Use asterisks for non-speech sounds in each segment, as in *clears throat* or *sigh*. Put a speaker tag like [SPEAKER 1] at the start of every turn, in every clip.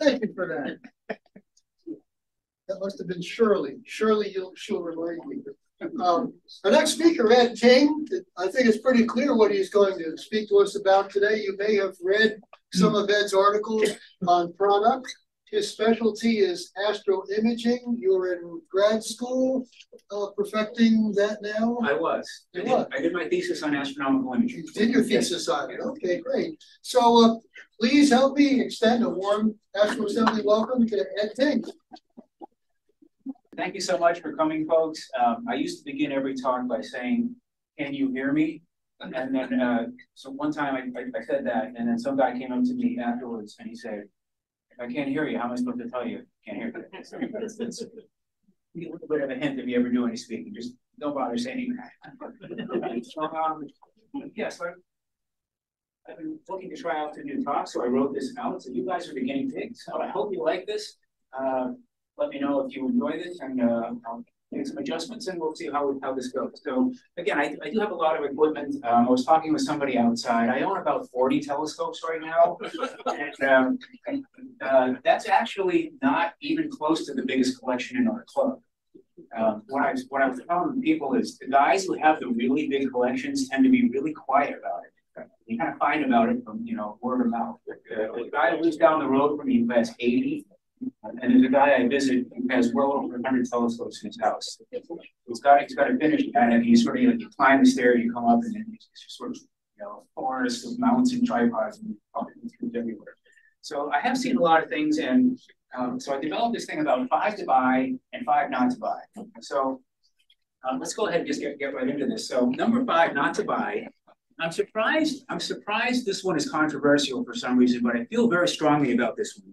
[SPEAKER 1] Thank you for that. That must have been Shirley. Shirley, you'll, she'll remind me. Um, our next speaker, Ed Ting, I think it's pretty clear what he's going to speak to us about today. You may have read some of Ed's articles on product. His specialty is astro imaging. You're in grad school, uh, perfecting that now.
[SPEAKER 2] I was. I did, I did, my thesis on astronomical imaging.
[SPEAKER 1] You did your thesis on it. Okay, great. So uh, please help me extend a warm Astro Assembly welcome to Ed Ting.
[SPEAKER 2] Thank you so much for coming, folks. Um, I used to begin every talk by saying, "Can you hear me?" And then, uh, so one time I, I, I said that, and then some guy came up to me afterwards and he said, I can't hear you. How am I supposed to tell you? Can't hear you. *laughs* a little bit of a hint if you ever do any speaking. Just don't bother saying that. *laughs* so, um, yeah, so I've been looking to try out a new talk, so I wrote this out. So you guys are the guinea pigs. So I hope you like this. Uh, let me know if you enjoy this, and uh, I'll make some adjustments and we'll see how, how this goes. So again, I, I do have a lot of equipment. Um, I was talking with somebody outside. I own about 40 telescopes right now. *laughs* and um, uh, that's actually not even close to the biggest collection in our club. Um, what I what I was telling people is the guys who have the really big collections tend to be really quiet about it. You kind of find about it from you know word of mouth. Uh, the guy who lives down the road from me who has 80 and there's a guy I visit who has well over 100 telescopes in his house. He's got he's got a finish kind of. You sort of you, know, you climb the stairs, you come up, and then it's just sort of you know forest of mounts and tripods and everywhere. So I have seen a lot of things, and um, so I developed this thing about five to buy and five not to buy. So um, let's go ahead and just get, get right into this. So number five, not to buy. I'm surprised. I'm surprised this one is controversial for some reason, but I feel very strongly about this one.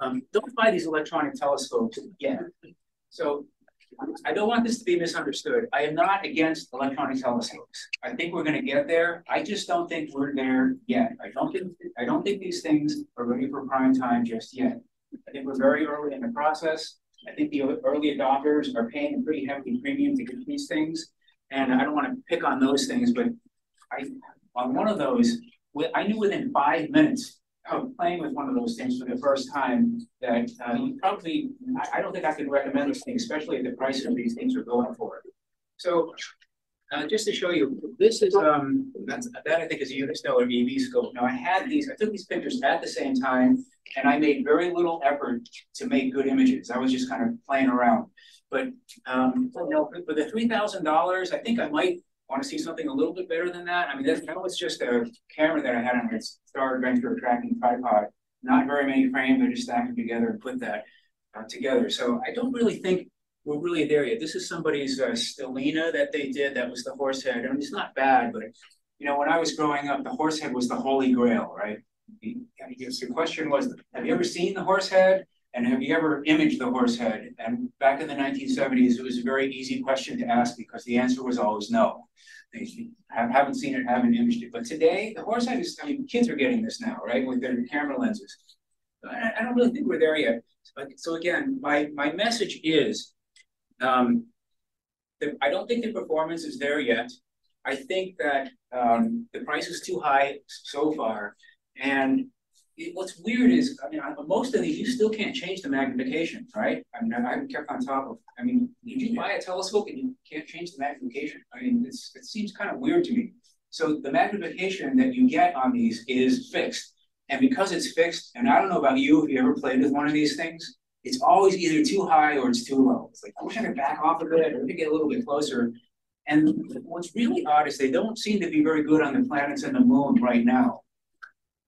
[SPEAKER 2] Um, don't buy these electronic telescopes again. So I don't want this to be misunderstood. I am not against electronic telescopes. I think we're going to get there. I just don't think we're there yet. I don't think I don't think these things are ready for prime time just yet. I think we're very early in the process. I think the early adopters are paying a pretty hefty premium to get these things. And I don't want to pick on those things, but I on one of those, I knew within five minutes of playing with one of those things for the first time that uh, probably, I, I, don't think I can recommend this thing, especially at the price of these things are going for. So uh, just to show you, this is, um, that I think is a Unistellar EV scope. Now I had these, I took these pictures at the same time and I made very little effort to make good images. I was just kind of playing around. But um, you know, for the $3,000, I think I might want to see something a little bit better than that. I mean, that, was just a camera that I had on my Star Adventure tracking tripod. Not very many frames. I just stacked them together and put that uh, together. So I don't really think we're really there yet. This is somebody's uh, Stellina that they did. That was the horse head. I mean, it's not bad, but you know, when I was growing up, the horse head was the holy grail, right? The, the question was, have you ever seen the horse head? And have you ever imaged the horse head? And back in the 1970s, it was a very easy question to ask because the answer was always no. They haven't seen it, haven't imaged it. But today, the horse head is, I mean, kids are getting this now, right, with their camera lenses. I, don't really think we're there yet. So again, my, my message is, um, the, I don't think the performance is there yet. I think that um, the price is too high so far. And what's weird is, I mean, most of these, you still can't change the magnification, right? I mean, I haven't kept on top of, I mean, did you buy a telescope and you can't change the magnification? I mean, it's, it seems kind of weird to me. So the magnification that you get on these is fixed. And because it's fixed, and I don't know about you, if you ever played with one of these things, it's always either too high or it's too low. It's like, I wish I could back off a bit or get a little bit closer. And what's really odd is they don't seem to be very good on the planets and the moon right now,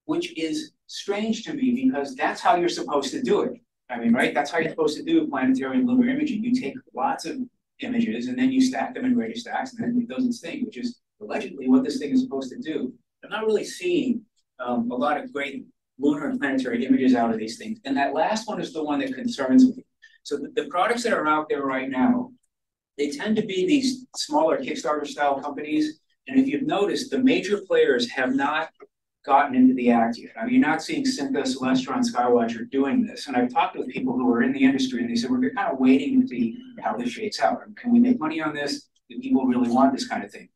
[SPEAKER 2] which is strange to me because that's how you're supposed to do it. I mean, right? That's how you're supposed to do planetary and lunar imaging. You take lots of images and then you stack them in greater stacks and then it doesn't sync, which is allegedly what this thing is supposed to do. I'm not really seeing um, a lot of great lunar and planetary images out of these things. And that last one is the one that concerns me. So the, the products that are out there right now, they tend to be these smaller Kickstarter style companies. And if you've noticed, the major players have not gotten into the act yet. I mean, you're not seeing Synta, Celestron, Skywatcher doing this. And I've talked with people who are in the industry and they said, we're kind of waiting to see how this shakes out. Can we make money on this? Do people really want this kind of thing?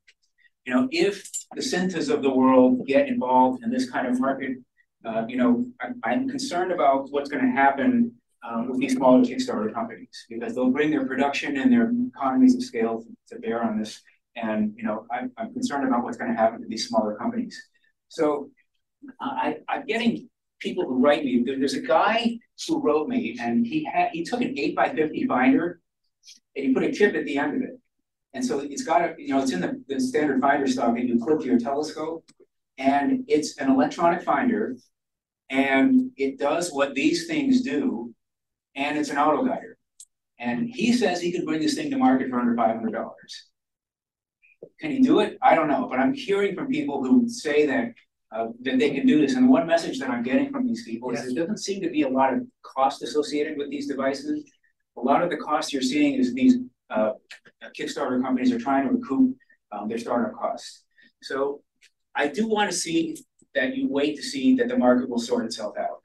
[SPEAKER 2] you know, if the Syntas of the world get involved in this kind of market, uh, you know, I, am concerned about what's going to happen um, with these smaller Kickstarter companies because they'll bring their production and their economies of scale to, bear on this. And you know, I'm, I'm concerned about what's going to happen to these smaller companies. So I, I'm getting people who write me. There, there's a guy who wrote me, and he had he took an eight by fifty binder, and he put a chip at the end of it. And so it's got a, you know, it's in the, the standard finder stock that you clip your telescope, and it's an electronic finder, and it does what these things do, and it's an auto guider. And he says he could bring this thing to market for under five hundred dollars. Can he do it? I don't know, but I'm hearing from people who say that uh, that they can do this. And one message that I'm getting from these people is there doesn't seem to be a lot of cost associated with these devices. A lot of the cost you're seeing is these uh, Kickstarter companies are trying to recoup um, their startup costs. So I do want to see that you wait to see that the market will sort itself out.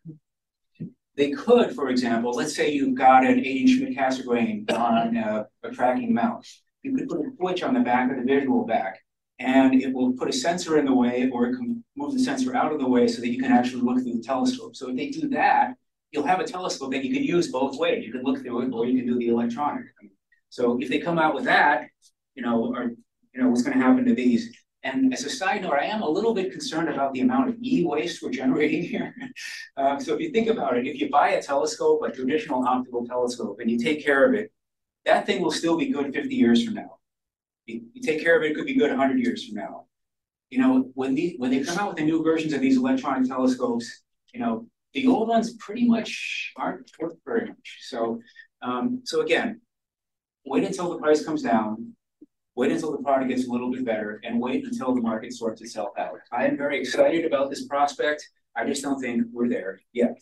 [SPEAKER 2] They could, for example, let's say you've got an 8-inch Schmidt on a, a tracking mount. You could put a switch on the back of the visual back and it will put a sensor in the way or it can move the sensor out of the way so that you can actually look through the telescope. So if they do that, you'll have a telescope that you can use both ways. You can look through it or you can do the electronic. So if they come out with that, you know, or you know, what's going to happen to these? And as a side note, I am a little bit concerned about the amount of e-waste we're generating here. *laughs* Uh, so if you think about it, if you buy a telescope, a traditional optical telescope, and you take care of it, that thing will still be good 50 years from now. You, you take care of it, it could be good 100 years from now. You know, when the when they come out with the new versions of these electronic telescopes, you know, the old ones pretty much aren't worth very much. So, um, so again, wait until the price comes down, wait until the product gets a little bit better, and wait until the market sorts itself out. I am very excited about this prospect. I just don't think we're there yet.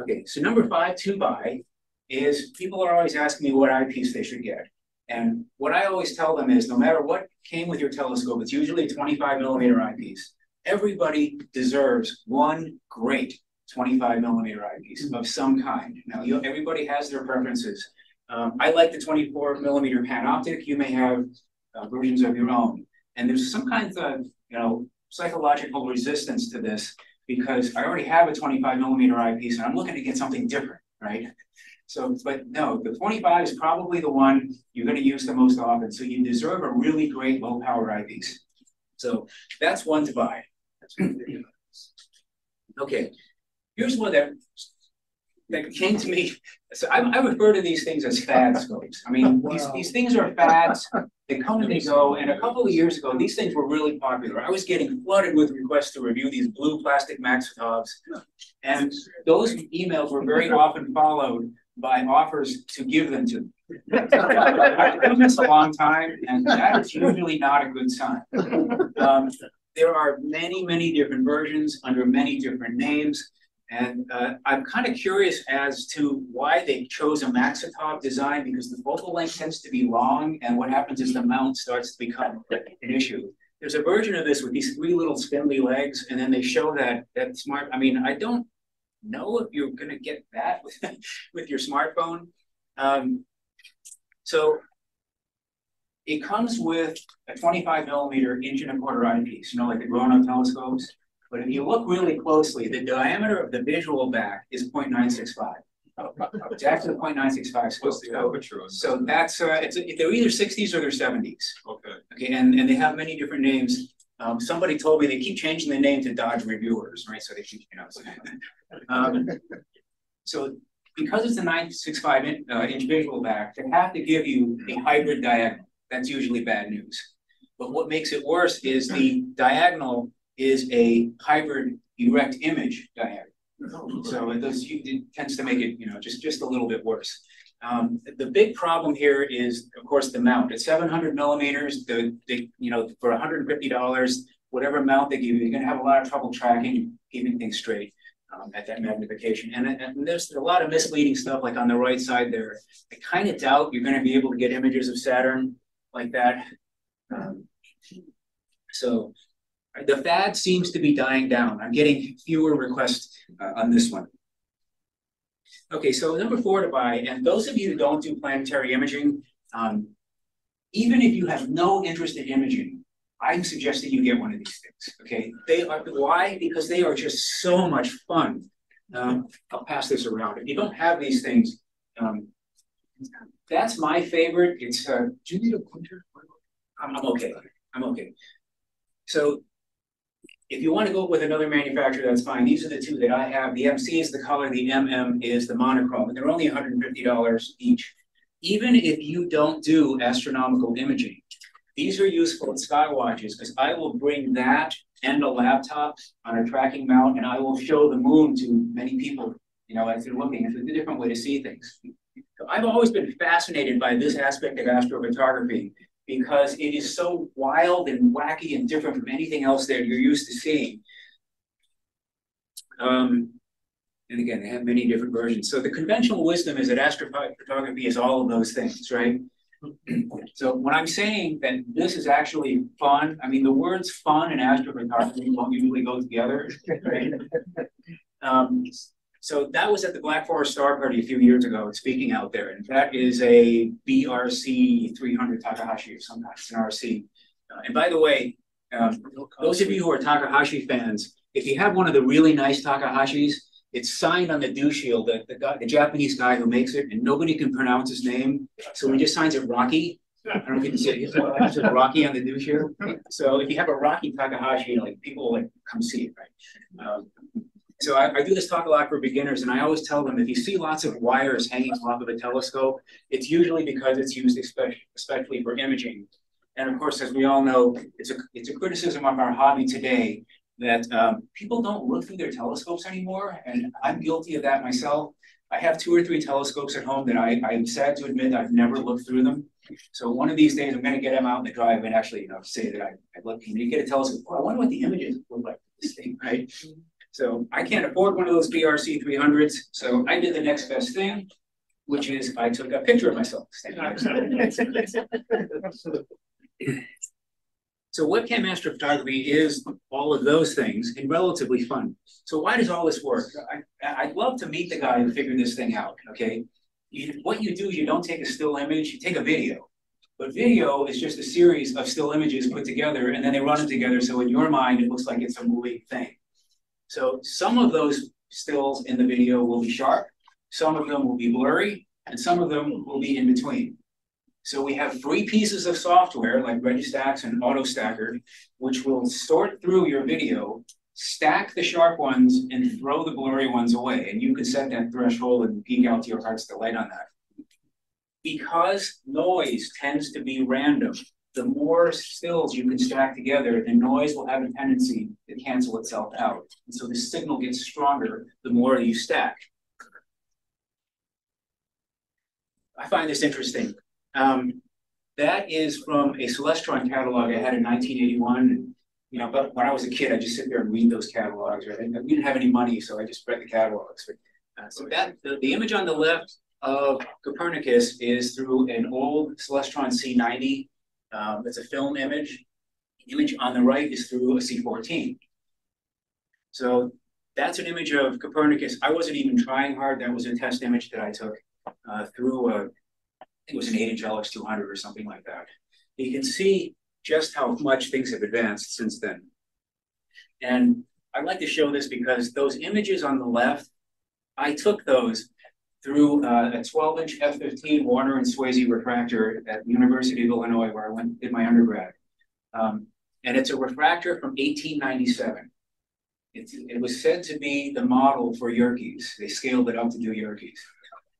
[SPEAKER 2] Okay, so number five to buy is people are always asking me what eyepiece they should get. And what I always tell them is no matter what came with your telescope, it's usually a 25 millimeter eyepiece. Everybody deserves one great 25 millimeter eyepiece of some kind. Now, you, everybody has their preferences. Um, I like the 24 millimeter panoptic. You may have uh, versions of your own. And there's some kind of, you know, psychological resistance to this because I already have a 25 millimeter eyepiece and I'm looking to get something different, right? So, but no, the 25 is probably the one you're going to use the most often. So you deserve a really great low power eyepiece. So that's one to buy. Okay, here's one that that came to me. So I, I refer to these things as fad scopes. I mean, wow. these, these things are fads. They come and they go. And a couple of years ago, these things were really popular. I was getting flooded with requests to review these blue plastic Maksutovs. And those emails were very often followed by offers to give them to. I've done this a long time, and that is usually not a good sign. Um, there are many, many different versions under many different names. And uh, I'm kind of curious as to why they chose a Maksutov design because the focal length tends to be long, and what happens is the mount starts to become an issue. There's a version of this with these three little spindly legs, and then they show that that smart. I mean, I don't know if you're going to get that *laughs* with, with your smartphone. Um, so it comes with a 25 millimeter inch and a quarter eyepiece, you know, like the grown-up telescopes. But if you look really closely, the diameter of the visual back is 0.965. It's actually 0.965 supposed to go. So that's uh, it's they're either 60s or they're 70s.
[SPEAKER 3] Okay.
[SPEAKER 2] Okay, and, and they have many different names. Um, somebody told me they keep changing the name to Dodge Reviewers, right? So they keep, you know. So, um, so because it's a 965 in, uh, inch visual back, they have to give you a hybrid diagonal. That's usually bad news. But what makes it worse is the diagonal is a hybrid erect image diagonal. So it, does, it tends to make it, you know, just, just a little bit worse. Um, the big problem here is, of course, the mount. At 700 millimeters, the, the you know, for $150, whatever mount they give you, you're going to have a lot of trouble tracking, keeping things straight um, at that magnification. And, and there's a lot of misleading stuff, like on the right side there. I kind of doubt you're going to be able to get images of Saturn like that. Um, so the fad seems to be dying down. I'm getting fewer requests uh, on this one. Okay, so number four to buy, and those of you who don't do planetary imaging, um, even if you have no interest in imaging, I'm suggesting you get one of these things. Okay, they are why? Because they are just so much fun. Um, I'll pass this around. If you don't have these things, um, that's my favorite. It's uh,
[SPEAKER 1] Do you need a pointer?
[SPEAKER 2] I'm, I'm okay. I'm okay. So if you want to go with another manufacturer, that's fine. These are the two that I have. The MC is the color, the MM is the monochrome, and they're only $150 each. Even if you don't do astronomical imaging, these are useful in sky watches because I will bring that and a laptop on a tracking mount and I will show the moon to many people, you know, as they're looking. It's a different way to see things. I've always been fascinated by this aspect of astrophotography because it is so wild and wacky and different from anything else that you're used to seeing. Um, and again, they have many different versions. So the conventional wisdom is that astrophotography is all of those things, right? *clears throat* So when I'm saying that this is actually fun, I mean, the words fun and astrophotography don't usually go together, *laughs* right? Um, so that was at the Black Forest Star Party a few years ago, speaking out there, and that is a BRC 300 Takahashi or some kind, it's an RC. Uh, and by the way, um, those of you who are Takahashi fans, if you have one of the really nice Takahashis, it's signed on the dew shield, the, the, guy, the Japanese guy who makes it, and nobody can pronounce his name. So he just signs it Rocky. I don't know if you can see it. Rocky on the dew shield. So if you have a Rocky Takahashi, like people like come see it, right? Um, so I, I, do this talk a lot for beginners, and I always tell them if you see lots of wires hanging off of a telescope, it's usually because it's used especially, especially for imaging. And of course, as we all know, it's a it's a criticism of our hobby today that um, people don't look through their telescopes anymore, and I'm guilty of that myself. I have two or three telescopes at home that I, I'm sad to admit I've never looked through them. So one of these days I'm going to get them out in the drive and actually, you know, say that I, I look. You get a telescope, oh, I wonder what the images look like this thing, right? So I can't afford one of those BRC 300s. So I did the next best thing, which is I took a picture of myself So webcam astrophotography is all of those things and relatively fun. So why does all this work? I, would love to meet the guy who figured this thing out, okay? You, what you do is you don't take a still image, you take a video. But video is just a series of still images put together and then they run them together so in your mind it looks like it's a moving thing. So some of those stills in the video will be sharp, some of them will be blurry, and some of them will be in between. So we have three pieces of software like Registax and AutoStakkert, which will sort through your video, stack the sharp ones, and throw the blurry ones away. And you can set that threshold and peek out to your heart's delight on that. Because noise tends to be random, the more stills you can stack together, the noise will have a tendency to cancel itself out. And so the signal gets stronger the more you stack. I find this interesting. Um, that is from a Celestron catalog I had in 1981. You know, but when I was a kid, I just sit there and read those catalogs. Right? we didn't have any money, so I just read the catalogs. But, uh, so that the, the image on the left of Copernicus is through an old Celestron C90. Um, it's a film image. The image on the right is through a C14. So that's an image of Copernicus. I wasn't even trying hard. That was a test image that I took uh, through a it was an eight inch LX200 or something like that. You can see just how much things have advanced since then. And I'd like to show this because those images on the left, I took those through uh, a 12 inch F15 Warner and Swasey refractor at the University of Illinois, where I went did my undergrad. Um, and it's a refractor from 1897. It's, it was said to be the model for Yerkes. They scaled it up to do Yerkes.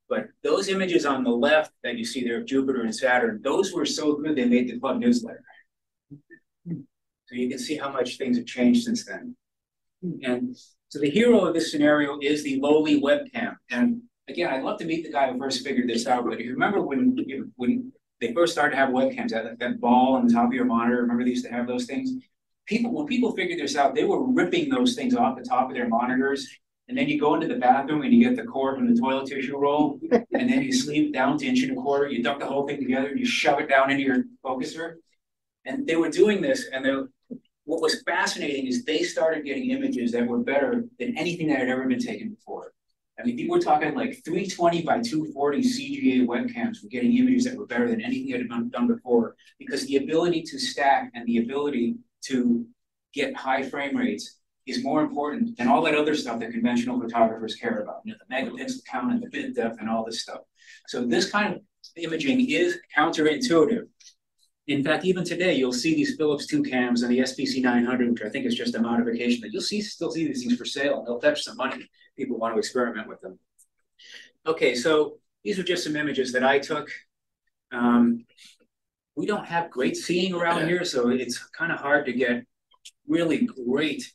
[SPEAKER 2] But those images on the left that you see there of Jupiter and Saturn, those were so good they made the club newsletter. So you can see how much things have changed since then. And so the hero of this scenario is the lowly webcam. And again, I'd love to meet the guy who first figured this out. But if you remember when when they first started to have webcams, that, that ball on the top of your monitor, remember they used to have those things? People, when people figured this out, they were ripping those things off the top of their monitors and then you go into the bathroom and you get the cord from the toilet tissue roll, *laughs* and then you sleep down to inch and a quarter, you duck the whole thing together, and you shove it down into your focuser. And they were doing this, and what was fascinating is they started getting images that were better than anything that had ever been taken before. I mean, we're talking like three twenty by two forty CGA webcams were getting images that were better than anything that had been done before. Because the ability to stack and the ability to get high frame rates is more important than all that other stuff that conventional photographers care about. You know, the megapixel count and the bit depth and all this stuff. So this kind of imaging is counterintuitive. In fact, even today, you'll see these Philips ToUcams and the SPC 900, which I think is just a modification that you'll see still see these things for sale. They'll fetch some money. People want to experiment with them. Okay, so these are just some images that I took. Um, we don't have great seeing around here, so it's kind of hard to get really great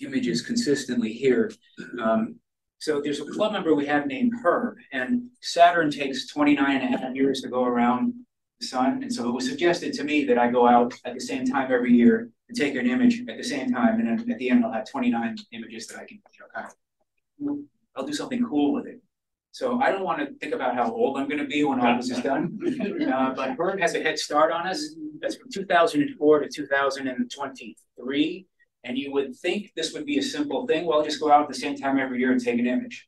[SPEAKER 2] images consistently here. Um, so there's a club member we have named Herb, and Saturn takes 29 and a half years to go around sun. And so it was suggested to me that I go out at the same time every year and take an image at the same time. And then at the end, I'll have 29 images that I can, you know, kind of, I'll do something cool with it. So I don't want to think about how old I'm going to be when all this is *laughs* done. Uh, but Herb has a head start on us. That's from 2004 to 2023. And you would think this would be a simple thing. Well, just go out at the same time every year and take an image.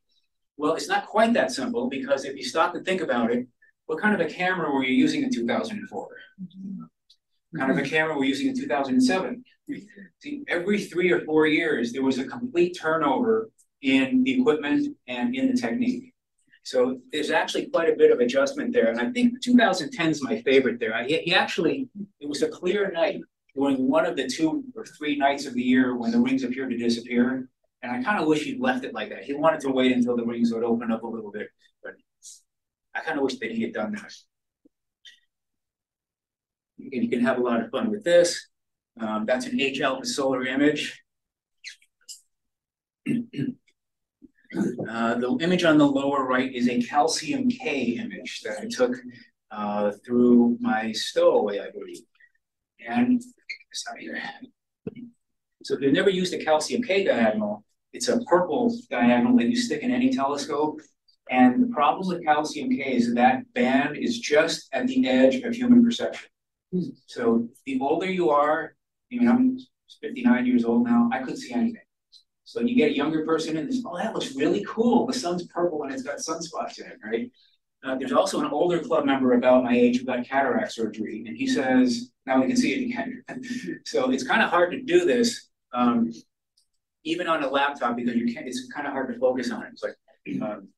[SPEAKER 2] Well, it's not quite that simple because if you stop and think about it, what kind of a camera were you using in 2004? Mm-hmm. kind of a camera we're using in 2007. See, every three or four years, there was a complete turnover in the equipment and in the technique. So there's actually quite a bit of adjustment there. And I think 2010 is my favorite there. I, he actually, it was a clear night during one of the two or three nights of the year when the rings appeared to disappear. And I kind of wish he'd left it like that. He wanted to wait until the rings would open up a little bit. But I kind of wish that he had done that. And you can have a lot of fun with this. Um, that's an H solar image. Uh, the image on the lower right is a calcium K image that I took uh, through my stowaway, I believe. And so if you've never used a calcium K diagonal, it's a purple diagonal that you stick in any telescope. And the problem with calcium K is that band is just at the edge of human perception. So the older you are, I mean, I'm 59 years old now, I couldn't see anything. So you get a younger person in this, oh, that looks really cool. The sun's purple and it's got sunspots in it, right? Uh, there's also an older club member about my age who got cataract surgery, and he says, now we can see it again. *laughs* so it's kind of hard to do this, um, even on a laptop, because you can't, it's kind of hard to focus on it. It's like, um,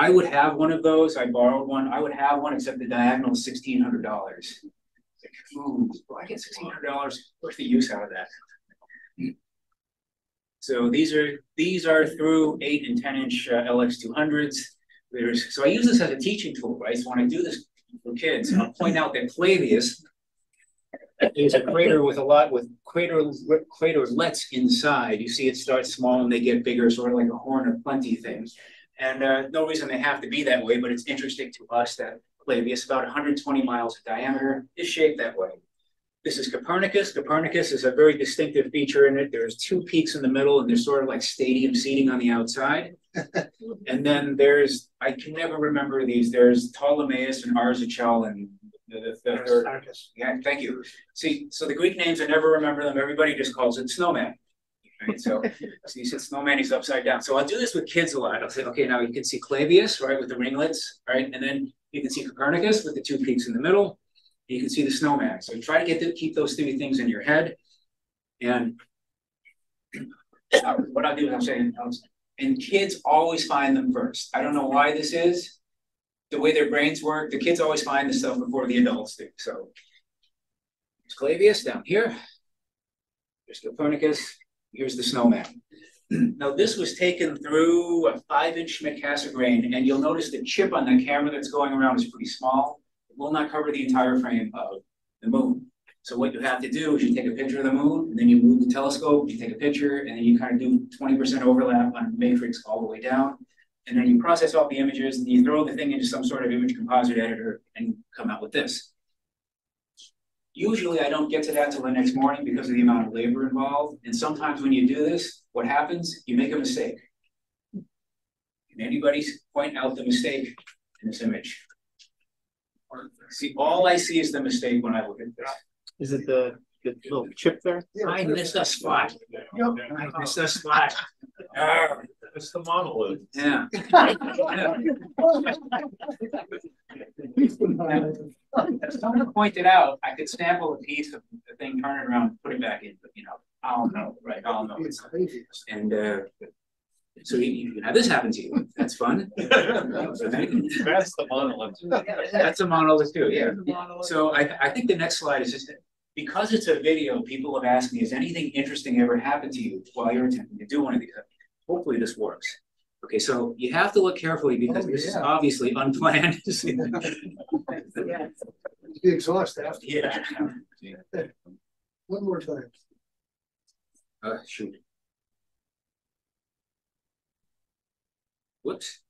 [SPEAKER 2] I would have one of those. I borrowed one. I would have one, except the diagonal is sixteen hundred dollars. Ooh, well, I get sixteen hundred dollars. What's the use out of that? So these are these are through eight and ten inch uh, LX two hundreds. There's so I use this as a teaching tool, right? So when I do this for kids, I'll point out that Clavius is a crater with a lot with crater craterlets inside. You see, it starts small and they get bigger, sort of like a horn of plenty thing. And uh, no reason they have to be that way, but it's interesting to us that Clavius, about 120 miles in diameter, is shaped that way. This is Copernicus. Copernicus is a very distinctive feature in it. There's two peaks in the middle, and there's sort of like stadium seating on the outside. *laughs* and then there's, I can never remember these. There's Ptolemaeus and Arzachel and the, the, the third. Yeah, thank you. See, so the Greek names, I never remember them. Everybody just calls it snowman. Right? So, *laughs* so you said snowman, he's upside down. So I'll do this with kids a lot. I'll say, okay, now you can see Clavius, right, with the ringlets, right? And then you can see Copernicus with the two peaks in the middle. You can see the snowman. So try to get to keep those three things in your head. And what I'll do is I'm saying, and kids always find them first. I don't know why this is. The way their brains work, the kids always find the stuff before the adults do. So there's Clavius down here. There's Copernicus. Here's the snowman. Now this was taken through a five inch Schmidt Cassegrain and you'll notice the chip on the camera that's going around is pretty small. It will not cover the entire frame of the moon. So what you have to do is you take a picture of the moon, and then you move the telescope, you take a picture, and then you kind of do 20% overlap on matrix all the way down. And then you process all the images, and you throw the thing into some sort of image composite editor and come out with this. Usually I don't get to that till the next morning because of the amount of labor involved. And sometimes when you do this, what happens? You make a mistake. Can anybody point out the mistake in this image? See, all I see is the mistake when I look at this.
[SPEAKER 3] Is it the Good little chip there.
[SPEAKER 2] I missed a spot.
[SPEAKER 1] Yep.
[SPEAKER 2] I missed a spot.
[SPEAKER 3] It's the monolith.
[SPEAKER 2] Yeah. Someone pointed out, I could sample a piece of the thing, turn it around, put it back in, but you know, I don't know, right, I don't know.
[SPEAKER 1] It's crazy.
[SPEAKER 2] And, uh, so you, you can have this happen to you, that's fun.
[SPEAKER 3] That's the monolith.
[SPEAKER 2] That's a monolith too, yeah. So I, I think the next slide is just, because it's a video, people have asked me, has anything interesting ever happened to you while you're attempting to do one of these? Hopefully this works. Okay, so you have to look carefully because
[SPEAKER 1] Oh,
[SPEAKER 2] this is
[SPEAKER 1] yeah.
[SPEAKER 2] obviously unplanned.
[SPEAKER 1] Be exhausted after.
[SPEAKER 2] Yeah.
[SPEAKER 1] One more time.
[SPEAKER 2] Uh, shoot. Whoops.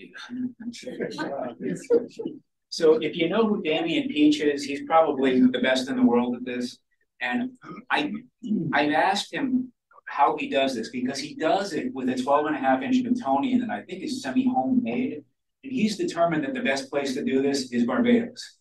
[SPEAKER 2] *laughs* So if you know who Damian Peach is, he's probably the best in the world at this. And I, I've asked him how he does this, because he does it with a 12 and a half inch Newtonian that I think is semi-homemade. And he's determined that the best place to do this is Barbados.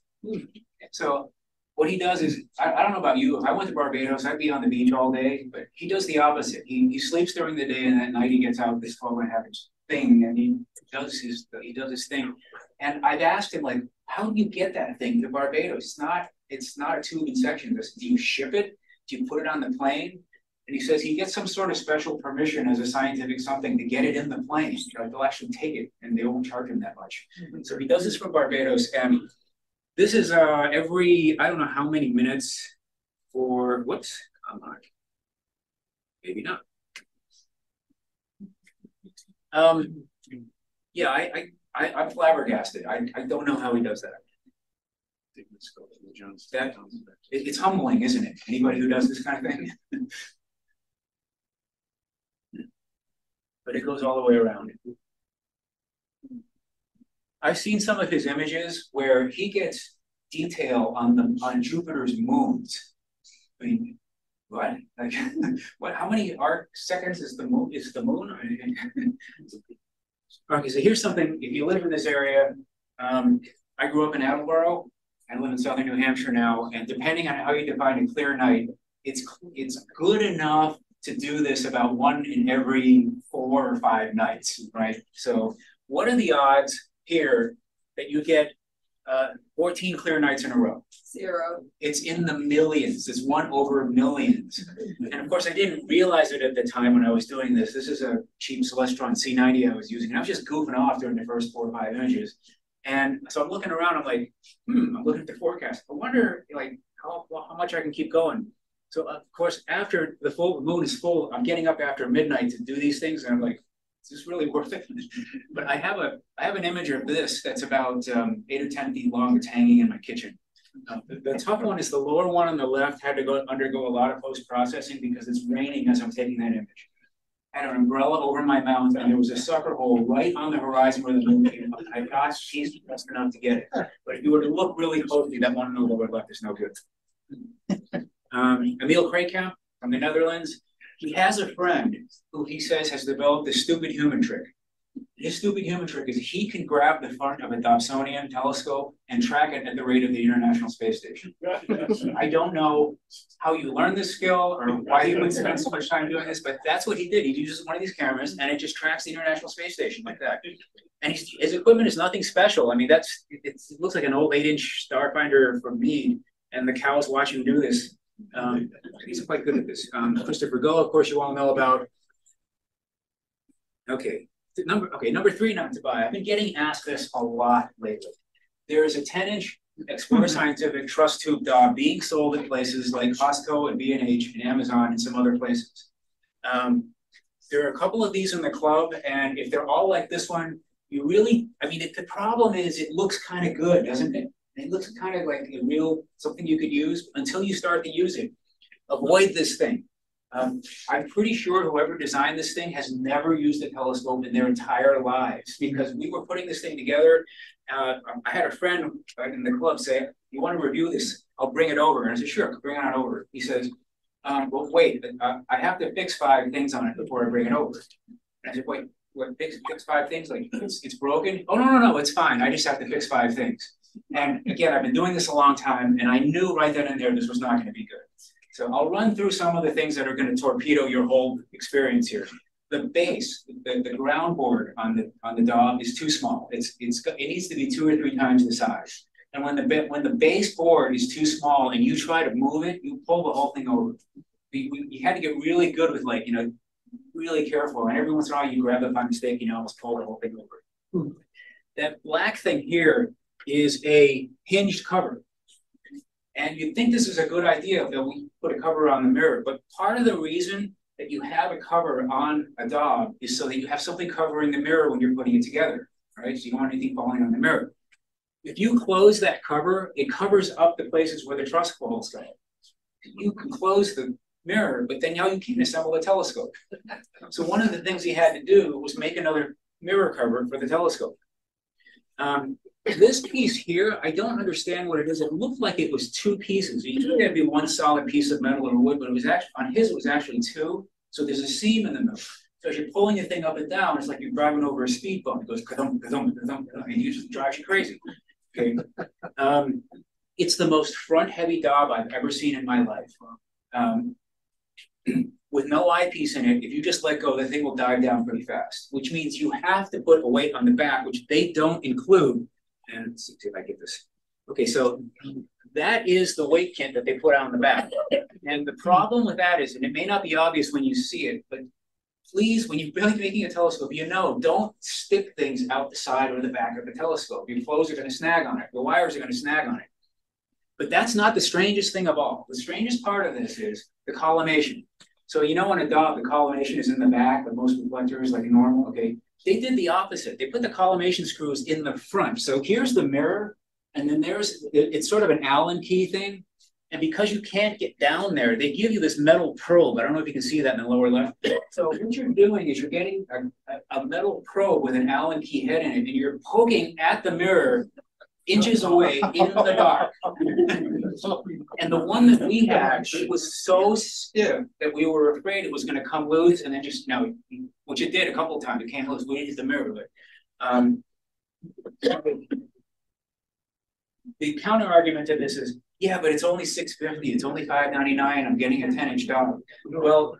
[SPEAKER 2] So what he does is, I, I don't know about you, if I went to Barbados, I'd be on the beach all day, but he does the opposite. He, he sleeps during the day and at night he gets out this 12 and a half inch thing and he does his, he does his thing. And I've asked him like, how do you get that thing to Barbados? It's not, it's not a tube in sections. Do you ship it? Do you put it on the plane? And he says he gets some sort of special permission as a scientific something to get it in the plane. Like they'll actually take it and they won't charge him that much. So he does this from Barbados and this is uh every, I don't know how many minutes for, whoops, come on. Maybe not. Um, yeah, I, I, I, I'm flabbergasted. I, I don't know how he does that. That, it, it's humbling, isn't it? Anybody who does this kind of thing. But it goes all the way around. I've seen some of his images where he gets detail on the, on Jupiter's moons. I mean, what? Like, *laughs* what, how many arc seconds is the moon, is the moon? *laughs* Okay, so here's something, if you live in this area, um, I grew up in Attleboro. I live in southern New Hampshire now, and depending on how you define a clear night, it's, it's good enough to do this about one in every four or five nights, right? So what are the odds here that you get uh, 14 clear nights in a row?
[SPEAKER 4] Zero.
[SPEAKER 2] It's in the millions. It's one over millions. And of course, I didn't realize it at the time when I was doing this. This is a cheap Celestron C90 I was using. And I was just goofing off during the first four or five images. And so I'm looking around. I'm like, hmm, I'm looking at the forecast. I wonder, like, how, how much I can keep going. So of course, after the full moon is full, I'm getting up after midnight to do these things, and I'm like, is this really *laughs* worth it? but I have a I have an image of this that's about um, eight or ten feet long. It's hanging in my kitchen. Uh, the, the top one is the lower one on the left. Had to go undergo a lot of post processing because it's raining as I'm taking that image. I had an umbrella over my mouth, and there was a sucker hole right on the horizon where the moon came up. I thought she's just enough to get it. But if you were to look really closely, that one on the lower left is no good. Um, Emil Kraaikamp from the Netherlands, he has a friend who he says has developed a stupid human trick. His stupid human trick is he can grab the front of a Dobsonian telescope and track it at the rate of the International Space Station. I don't know how you learn this skill or why you would spend so much time doing this, but that's what he did. He uses one of these cameras and it just tracks the International Space Station like that. And his equipment is nothing special. I mean, that's it looks like an old eight-inch Starfinder from Meade, and the cows watch him do this. Um, he's quite good at this. Um, Christopher Go, of course, you all know about. Okay, number okay, number three, not to buy. I've been getting asked this a lot lately. There is a 10-inch Explorer Scientific Truss Tube Dob being sold at places like Costco and B&H and Amazon and some other places. Um, there are a couple of these in the club, and if they're all like this one, you really, I mean, if the problem is it looks kind of good, doesn't it? It looks kind of like a real something you could use until you start to use it. Avoid this thing. Um, I'm pretty sure whoever designed this thing has never used a telescope in their entire lives because we were putting this thing together. Uh, I had a friend in the club say, "You want to review this? I'll bring it over." And I said, "Sure, bring it on over." He says, um, "Well, wait, uh, I have to fix five things on it before I bring it over." And I said, "Wait, what? Fix, fix five things? Like it's, it's broken? Oh no, no, no, it's fine. I just have to fix five things." And again, I've been doing this a long time and I knew right then and there this was not gonna be good. So I'll run through some of the things that are gonna torpedo your whole experience here. The base, the, the ground board on the, on the Dob is too small. It's, it's, it needs to be two or three times the size. And when the, when the base board is too small and you try to move it, you pull the whole thing over. We, we, you had to get really good with like, you know, really careful. And every once in a while you grab it by mistake, you know, almost pull the whole thing over. Hmm. That black thing here is a hinged cover. And you'd think this is a good idea that we put a cover on the mirror, but part of the reason that you have a cover on a Dob is so that you have something covering the mirror when you're putting it together, right? So you don't want anything falling on the mirror. If you close that cover, it covers up the places where the truss holes go. You can close the mirror, but then now you can't assemble a telescope. *laughs* So one of the things he had to do was make another mirror cover for the telescope. Um, this piece here, I don't understand what it is. It looked like it was two pieces. Usually it'd be one solid piece of metal or wood, but it was actually on his it was actually two. So there's a seam in the middle. So as you're pulling the thing up and down, it's like you're driving over a speed bump. It goes ka-dum, ka-dum, ka-dum, and it usually drives you crazy. Okay. Um, it's the most front heavy Dob I've ever seen in my life. Um, *clears throat* with no eyepiece in it, if you just let go, the thing will dive down pretty fast, which means you have to put a weight on the back, which they don't include. And let's see if I get this. Okay, so that is the weight kit that they put out on the back. And the problem with that is, and it may not be obvious when you see it, but please, when you're making a telescope, you know, don't stick things out the side or the back of the telescope. Your clothes are going to snag on it. The wires are going to snag on it. But that's not the strangest thing of all. The strangest part of this is the collimation. So you know on a Dob, the collimation is in the back of most reflectors like normal, okay? They did the opposite. They put the collimation screws in the front. So here's the mirror, and then there's, it's sort of an Allen key thing. And because you can't get down there, they give you this metal probe. I don't know if you can see that in the lower left. So what you're doing is you're getting a, a metal probe with an Allen key head in it, and you're poking at the mirror inches away in the dark. and the one that we had, was so stiff that we were afraid it was going to come loose and then just, know, which it did a couple of times. It came loose. We didn't the mirror, but um, the counter argument to this is, yeah, but it's only 650, it's only 599, I'm getting a 10 inch Dob. Well,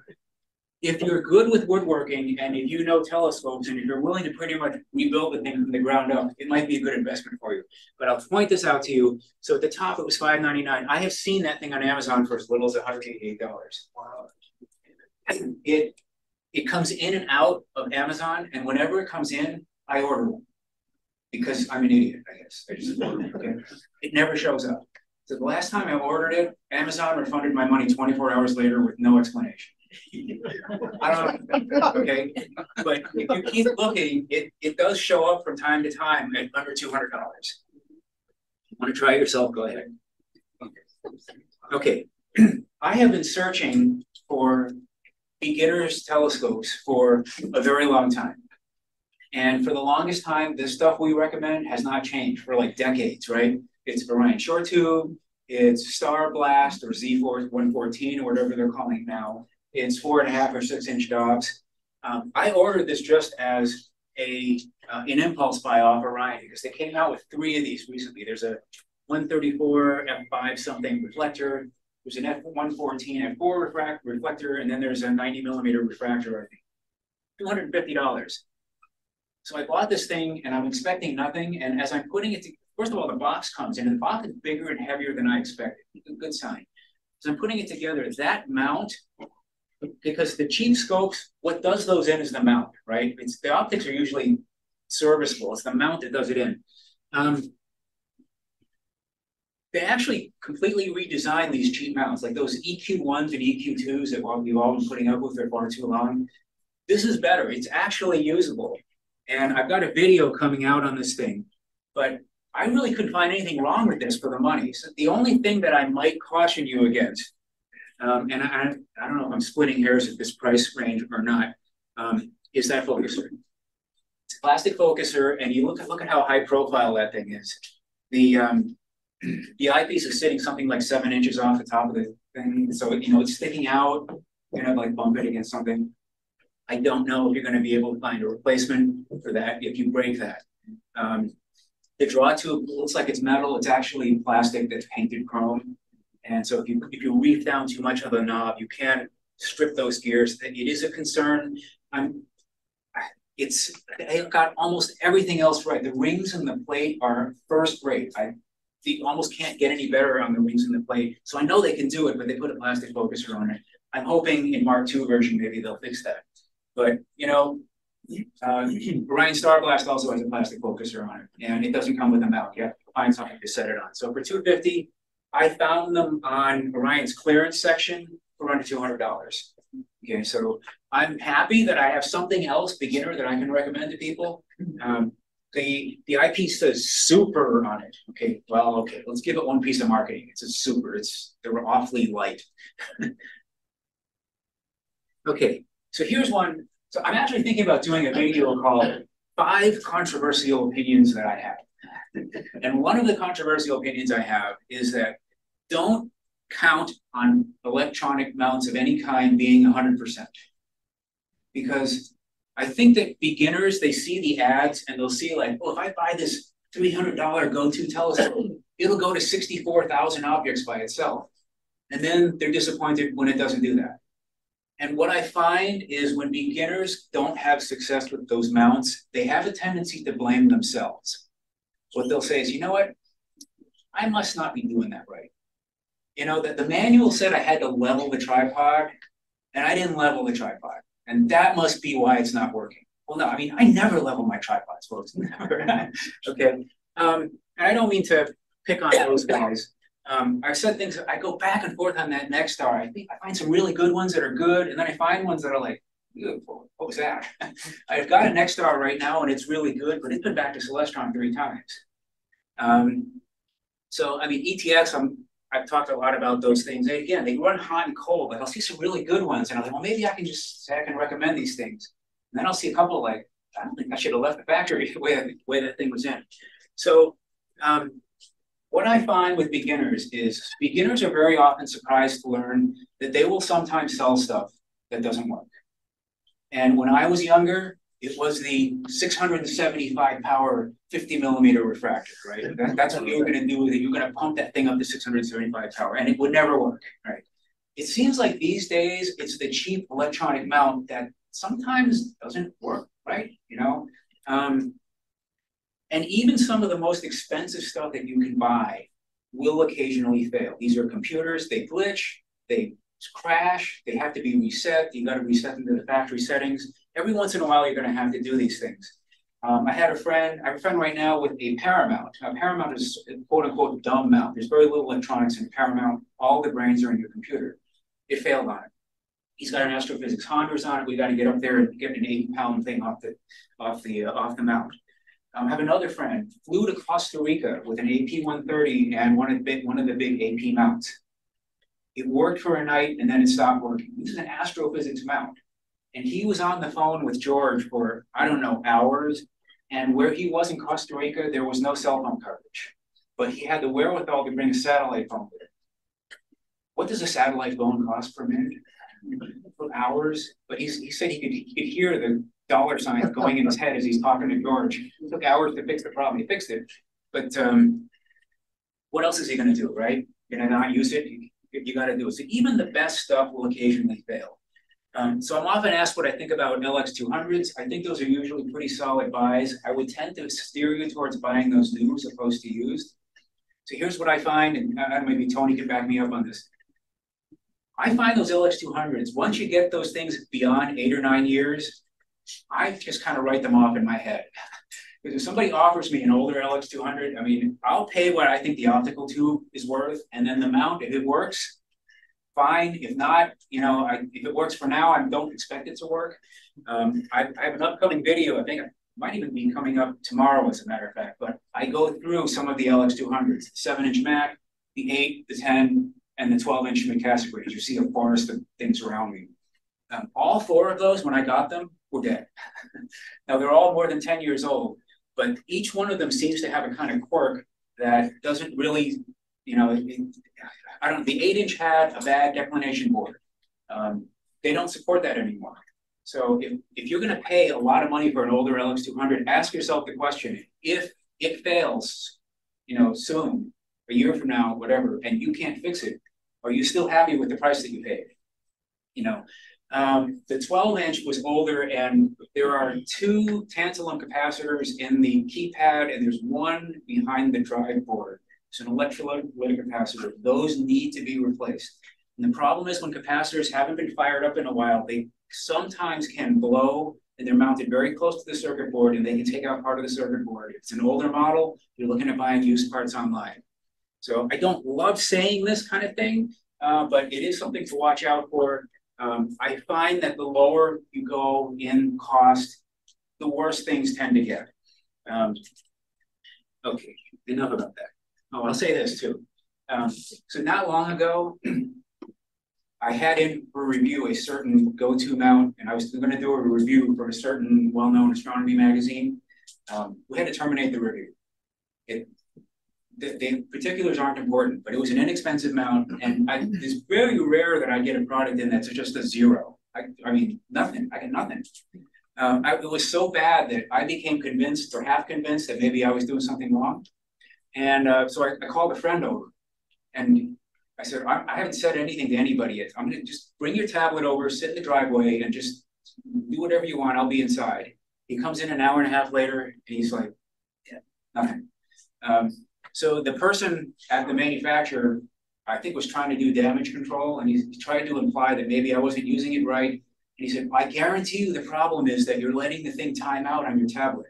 [SPEAKER 2] if you're good with woodworking and if you know telescopes and if you're willing to pretty much rebuild the thing from the ground up, it might be a good investment for you. But I'll point this out to you. So at the top, it was $5.99. I have seen that thing on Amazon for as little as $188. Wow. It it comes in and out of Amazon, and whenever it comes in, I order one because I'm an idiot, I guess. I just order okay? It never shows up. So the last time I ordered it, Amazon refunded my money 24 hours later with no explanation. *laughs* I don't know. Okay. But if you keep looking, it, it does show up from time to time at under $200. Want to try it yourself? Go ahead. Okay. *clears throat* I have been searching for beginners telescopes for a very long time. And for the longest time, the stuff we recommend has not changed for like decades, right? It's Orion Short Tube, it's Star Blast or Z4 114 or whatever they're calling it now. It's four and a half or six inch Dobs. Um, I ordered this just as a uh, an impulse buy off Orion because they came out with three of these recently. There's a 134 f5 something reflector. There's an f114 f4 refract reflector, and then there's a 90 millimeter refractor. I think $250. So I bought this thing, and I'm expecting nothing. And as I'm putting it, to, first of all, the box comes in, and the box is bigger and heavier than I expected. Good sign. So I'm putting it together. That mount because the cheap scopes, what does those in is the mount, right? It's the optics are usually serviceable. It's the mount that does it in. Um, they actually completely redesigned these cheap mounts, like those EQ1s and EQ2s that we've all been putting up with for far too long. This is better. It's actually usable. And I've got a video coming out on this thing, but I really couldn't find anything wrong with this for the money. So the only thing that I might caution you against um, and I, I don't know if I'm splitting hairs at this price range or not, um, is that focuser. It's a plastic focuser, and you look at look at how high profile that thing is. The um, *clears throat* the eyepiece is sitting something like seven inches off the top of the thing, so you know it's sticking out. You know, like bump it against something. I don't know if you're going to be able to find a replacement for that if you break that. Um, The draw tube looks like it's metal, it's actually plastic that's painted chrome. And so if you, if you reef down too much of the knob, you can strip those gears. It is a concern. I'm, it's, they got almost everything else right. The rings and the plate are first rate. I you almost can't get any better on the rings and the plate. So I know they can do it, but they put a plastic focuser on it. I'm hoping in Mark II version, maybe they'll fix that. But, you know, uh, Starblast also has a plastic focuser on it, and it doesn't come with a mount. You have to find something to set it on. So for 250, I found them on Orion's clearance section for under $200. Okay, so I'm happy that I have something else beginner that I can recommend to people. Um, the the IP says super on it. Okay, well, okay, let's give it one piece of marketing. It's a super. It's they're awfully light. *laughs* okay, so here's one. So I'm actually thinking about doing a video called Five Controversial Opinions That I Have. And one of the controversial opinions I have is that don't count on electronic mounts of any kind being 100%. Because I think that beginners, they see the ads and they'll see like, oh, if I buy this $300 go-to telescope, it'll go to 64,000 objects by itself. And then they're disappointed when it doesn't do that. And what I find is when beginners don't have success with those mounts, they have a tendency to blame themselves. What they'll say is, you know what? I must not be doing that right. You know, that the manual said I had to level the tripod, and I didn't level the tripod. And that must be why it's not working. Well, no, I mean, I never level my tripods, folks. *laughs* Never. okay. Um, and I don't mean to pick on those guys. Um, I've said things, I go back and forth on that NexStar. I think I find some really good ones that are good, and then I find ones that are like, what was that? I've got a Nexstar right now, and it's really good, but it's been back to Celestron three times. Um, so, I mean, ETX, I'm, I've talked a lot about those things. Again, they run hot and cold, but I'll see some really good ones, and I'm like, well, maybe I can just say I can recommend these things. And then I'll see a couple like, I don't think I should have left the factory the *laughs* way, the way that thing was in. So, um, what I find with beginners is beginners are very often surprised to learn that they will sometimes sell stuff that doesn't work. And when I was younger, it was the 675 power 50 millimeter refractor, right? That, that's what you were going to do. That you're going to pump that thing up to 675 power, and it would never work, right? It seems like these days it's the cheap electronic mount that sometimes doesn't work, right? You know, um, and even some of the most expensive stuff that you can buy will occasionally fail. These are computers, they glitch, they crash, they have to be reset. You got to reset them to the factory settings. Every once in a while, you're going to have to do these things. Um, I had a friend, I have a friend right now with a Paramount. Now, Paramount is a quote unquote dumb mount. There's very little electronics in Paramount. All the brains are in your computer. It failed on it. He's got an Astro-Physics Hondros on it. We got to get up there and get an 80 pound thing off the off the uh, off the mount. Um, I have another friend flew to Costa Rica with an AP 130 and one of the big one of the big AP mounts. It worked for a night and then it stopped working. This is an Astro-Physics mount. And he was on the phone with George for, I don't know, hours. And where he was in Costa Rica, there was no cell phone coverage. But he had the wherewithal to bring a satellite phone with him. What does a satellite phone cost per minute? For hours? But he's, he said he could, he could hear the dollar signs going in his head as he's talking to George. It took hours to fix the problem. He fixed it. But um, what else is he going to do, right? Going to not use it? You, got to do it. So even the best stuff will occasionally fail. Um, so I'm often asked what I think about LX200s. I think those are usually pretty solid buys. I would tend to steer you towards buying those new as opposed to used. So here's what I find, and maybe Tony can back me up on this. I find those LX200s, once you get those things beyond eight or nine years, I just kind of write them off in my head. *laughs* because if somebody offers me an older LX200, I mean, I'll pay what I think the optical tube is worth, and then the mount, if it works, fine. If not, you know, I, if it works for now, I don't expect it to work. Um, I, I, have an upcoming video. I think it might even be coming up tomorrow, as a matter of fact. But I go through some of the LX200s, the seven-inch Mac, the eight, the 10, and the 12-inch McCasegrades. You see a forest of things around me. Um, all four of those, when I got them, were dead. *laughs* now they're all more than 10 years old, but each one of them seems to have a kind of quirk that doesn't really, you know, I don't. Know, the eight inch had a bad declination board. Um, they don't support that anymore. So if, if you're going to pay a lot of money for an older LX200, ask yourself the question: If it fails, you know, soon, a year from now, whatever, and you can't fix it, are you still happy with the price that you paid? You know, um, the twelve inch was older and there are two tantalum capacitors in the keypad and there's one behind the drive board. It's an electrolytic capacitor. Those need to be replaced. And the problem is when capacitors haven't been fired up in a while, they sometimes can blow and they're mounted very close to the circuit board and they can take out part of the circuit board. If it's an older model, you're looking at buying used parts online. So I don't love saying this kind of thing, uh, but it is something to watch out for. Um, I find that the lower you go in cost, the worse things tend to get. Um, okay, enough about that. Oh, I'll say this too. Um, so not long ago, *clears throat* I had in for review a certain go-to mount, and I was going to do a review for a certain well-known astronomy magazine. Um, we had to terminate the review. It, the, the, particulars aren't important, but it was an inexpensive mount, and I, it's very rare that I get a product in that's just a zero. I, I mean, nothing. I get nothing. Um, I, it was so bad that I became convinced or half convinced that maybe I was doing something wrong. And uh, so I, I, called a friend over, and I said, I, I haven't said anything to anybody yet. I'm gonna just bring your tablet over, sit in the driveway, and just do whatever you want. I'll be inside. He comes in an hour and a half later, and he's like, yeah, nothing. Um, so the person at the manufacturer, I think, was trying to do damage control, and he tried to imply that maybe I wasn't using it right. And he said, I guarantee you the problem is that you're letting the thing time out on your tablet.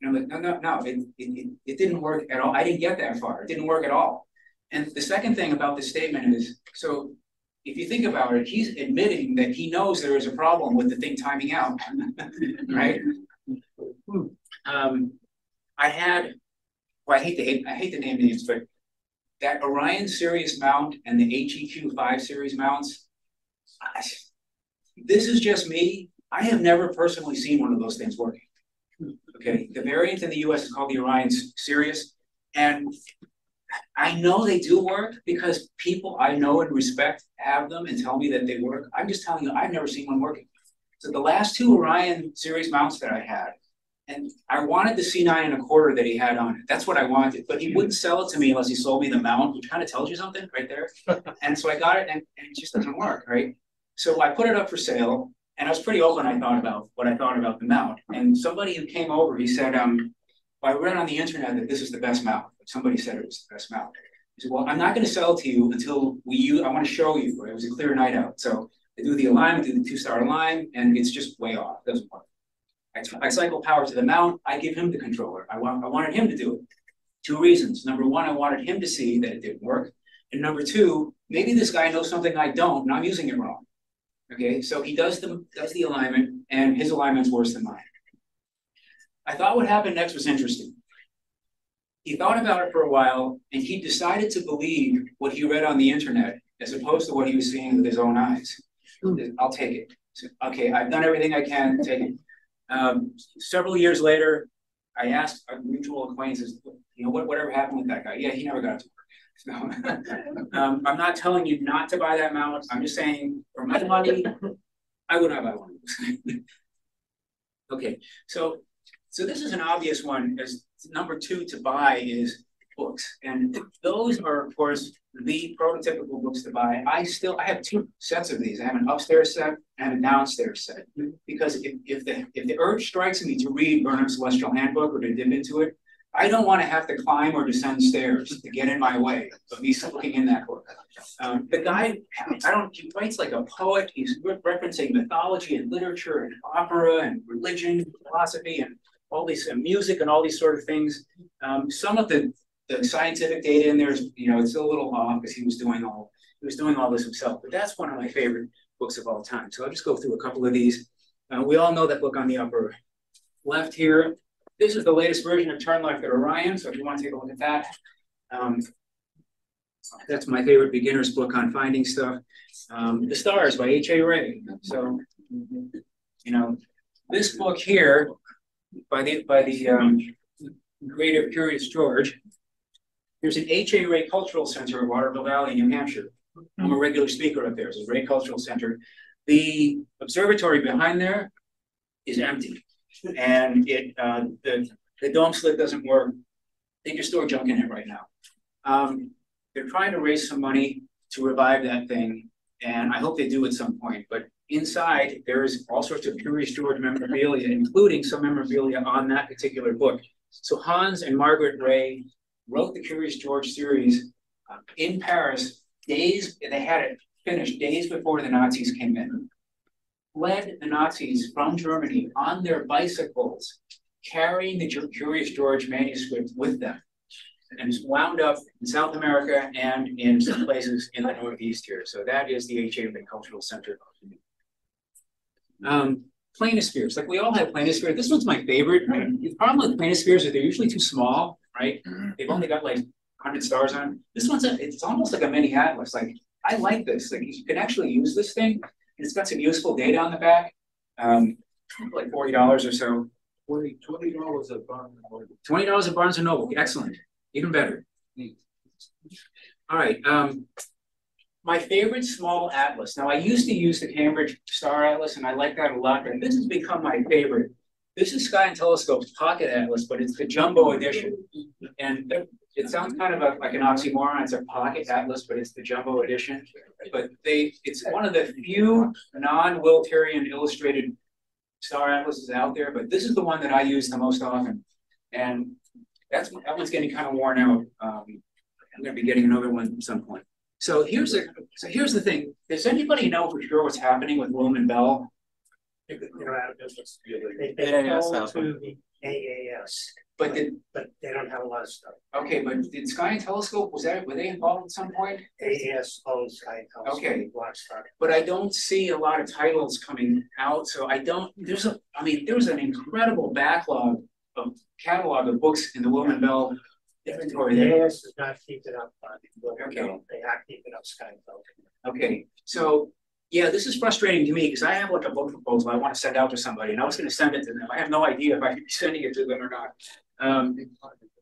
[SPEAKER 2] And I'm like, no, no, no, it, it, it didn't work at all. I didn't get that far. It didn't work at all. And the second thing about this statement is, so if you think about it, he's admitting that he knows there is a problem with the thing timing out, *laughs* right? Um, I had well, I hate to hate, I hate to name names, but that Orion Sirius mount and the HEQ 5 series mounts, I, this is just me. I have never personally seen one of those things working. Okay, the variant in the US is called the Orion Sirius, and I know they do work because people I know and respect have them and tell me that they work. I'm just telling you, I've never seen one working. So the last two Orion Sirius mounts that I had, and I wanted the C9 and a quarter that he had on it. That's what I wanted. But he wouldn't sell it to me unless he sold me the mount, which kind of tells you something right there. *laughs* and so I got it and, and, it just doesn't work, right? So I put it up for sale and I was pretty open, I thought about what I thought about the mount. And somebody who came over, he said, um, well, I read on the internet that this is the best mount. Somebody said it was the best mount. He said, well, I'm not going to sell it to you until we use, I want to show you. It was a clear night out. So I do the alignment, do the two-star align, and it's just way off. It doesn't work. I, I cycle power to the mount, I give him the controller. I, want, I wanted him to do it. Two reasons. Number one, I wanted him to see that it didn't work. And number two, maybe this guy knows something I don't, and I'm using it wrong. Okay, so he does the does the alignment, and his alignment's worse than mine. I thought what happened next was interesting. He thought about it for a while, and he decided to believe what he read on the internet as opposed to what he was seeing with his own eyes. I'll take it. So, okay, I've done everything I can. Take it. Um, several years later, I asked a mutual acquaintances, you know, what, whatever happened with that guy? Yeah, he never got to work. *laughs* So, um, I'm not telling you not to buy that mount. I'm just saying, for my money, I would not buy one. *laughs* okay, so so this is an obvious one. As number two to buy is books. And those are, of course, the prototypical books to buy. I still, I have two sets of these. I have an upstairs set and a downstairs set. Because if, if the if the urge strikes me to read Burnham's Celestial Handbook or to dip into it, I don't want to have to climb or descend stairs to get in my way of me looking in that book. Um, the guy, I don't, he writes like a poet. He's referencing mythology and literature and opera and religion, and philosophy, and all these uh, music and all these sort of things. Um, some of the the scientific data in there is, you know, it's a little off because he was doing all he was doing all this himself. But that's one of my favorite books of all time. So I'll just go through a couple of these. Uh, we all know that book on the upper left here. This is the latest version of Turn Left at Orion. So if you want to take a look at that, um, that's my favorite beginner's book on finding stuff. Um, the Stars by H.A. Rey. So, you know, this book here by the by the um, creative Curious George there's an H.A. Rey Cultural Center in Waterville Valley, New Hampshire. I'm a regular speaker up there. It's a Rey Cultural Center. The observatory behind there is empty, and it uh, the the dome slit doesn't work. They just store junk in it right now. Um, they're trying to raise some money to revive that thing, and I hope they do at some point, but inside, there is all sorts of Curious George memorabilia, including some memorabilia on that particular book. So Hans and Margaret Rey wrote the Curious George series uh, in Paris days, they had it finished days before the Nazis came in. Led the Nazis from Germany on their bicycles, carrying the Curious George manuscript with them. And it's wound up in South America and in some places in the Northeast here. So that is the H.A. Rey Cultural Center. Um, like we all have planispheres. This one's my favorite. The problem with planispheres is they're usually too small, right? They've only got like 100 stars on them. This one's, a, it's almost like a mini atlas. Like, I like this. Like, you can actually use this thing. It's got some useful data on the back. Um, like $40 or so.
[SPEAKER 3] $20 at Barnes and Noble.
[SPEAKER 2] $20 at Barnes and Noble. Excellent. Even better. All right. Um, my favorite small atlas. Now, I used to use the Cambridge Star Atlas, and I like that a lot. And this has become my favorite. This is Sky and Telescope's Pocket Atlas, but it's the jumbo edition. And it sounds kind of a, like an oxymoron. It's a pocket atlas, but it's the jumbo edition. But they, it's one of the few non-Wil Tirion illustrated star atlases out there. But this is the one that I use the most often, and that's that one's getting kind of worn out. Um, I'm going to be getting another one at some point. So here's the so here's the thing. Does anybody know for sure what's happening with Willmann-Bell?
[SPEAKER 4] They're out of business. They,
[SPEAKER 3] Yeah,
[SPEAKER 4] they
[SPEAKER 3] yeah,
[SPEAKER 4] sold
[SPEAKER 3] South
[SPEAKER 4] to the AAS,
[SPEAKER 2] But did
[SPEAKER 4] but they don't have a lot of stuff.
[SPEAKER 2] okay, but did Sky and Telescope was that were they involved at some point?
[SPEAKER 4] AAS owns Sky Telescope.
[SPEAKER 2] Okay.
[SPEAKER 4] Blackstar.
[SPEAKER 2] but I don't see a lot of titles coming out. So I don't, there's a, I mean, there's an incredible backlog of catalog of books in the Willmann-Bell inventory
[SPEAKER 4] The
[SPEAKER 2] there.
[SPEAKER 4] AAS does not keep it up. uh,
[SPEAKER 2] Okay.
[SPEAKER 4] They are keeping up Sky Telescope.
[SPEAKER 2] Okay, so, yeah, this is frustrating to me because I have like a book proposal I want to send out to somebody and I was gonna send it to them. I have no idea if I should be sending it to them or not. Um,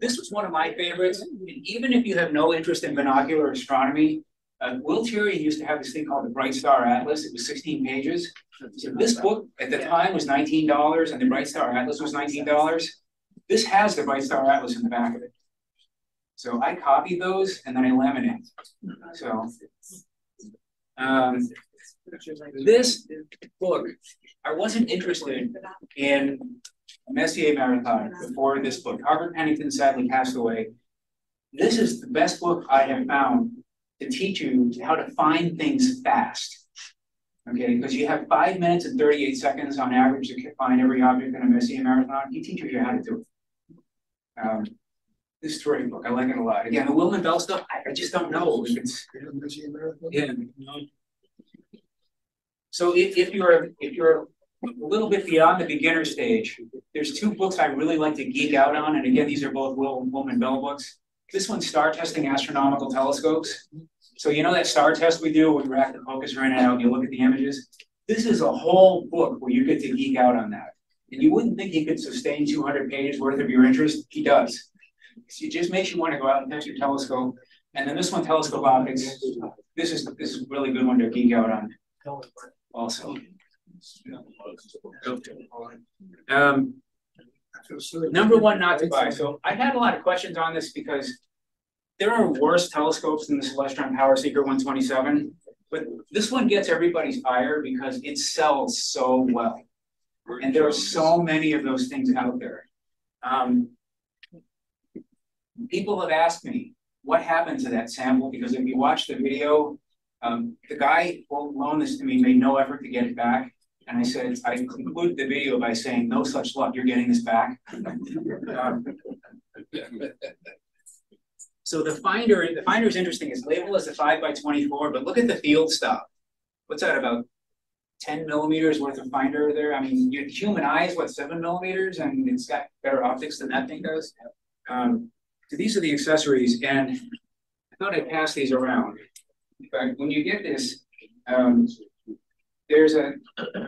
[SPEAKER 2] this was one of my favorites, and even if you have no interest in binocular astronomy, uh, Wil Tirion used to have this thing called the Bright Star Atlas. It was sixteen pages. So this book at the time was nineteen dollars and the Bright Star Atlas was nineteen dollars. This has the Bright Star Atlas in the back of it. So I copied those and then I laminated. So. Um, this book, I wasn't interested in a Messier Marathon before this book. Harvard Pennington sadly passed away. This is the best book I have found to teach you how to find things fast. Okay, because you have five minutes and 38 seconds on average to find every object in a Messier Marathon. He teaches you how to do it. Um, this terrific book. I like it a lot. Again, the Willmann-Bell stuff, I, I just don't know if it's yeah. So if, if you're, if you're a little bit beyond the beginner stage, there's two books I really like to geek out on, and again, these are both Will, Willmann-Bell books. This one's Star Testing Astronomical Telescopes. So you know that star test we do where rack the focus and out and you look at the images? This is a whole book where you get to geek out on that. And you wouldn't think he could sustain two hundred pages worth of your interest, he does. It just makes you want to go out and test your telescope. And then this one, Telescope Optics, this is, this is a really good one to geek out on also. Um, number one not to buy. So I had a lot of questions on this because there are worse telescopes than the Celestron Power Seeker 127, but this one gets everybody's ire because it sells so well. And there are so many of those things out there. Um, people have asked me, what happened to that sample? Because if you watch the video, um, the guy who loaned this to me made no effort to get it back. And I said, I concluded the video by saying, no such luck, you're getting this back. Um, *laughs* so the finder, the finder is interesting. It's labeled as a five by 24, but look at the field stop. What's that about 10 millimeters worth of finder there? I mean, your human eye is what, seven millimeters? And it's got better optics than that thing does. Um, so these are the accessories, and I thought I'd pass these around. But when you get this, um, there's a